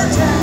Your time.